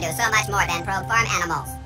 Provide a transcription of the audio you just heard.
can do so much more than probe farm animals.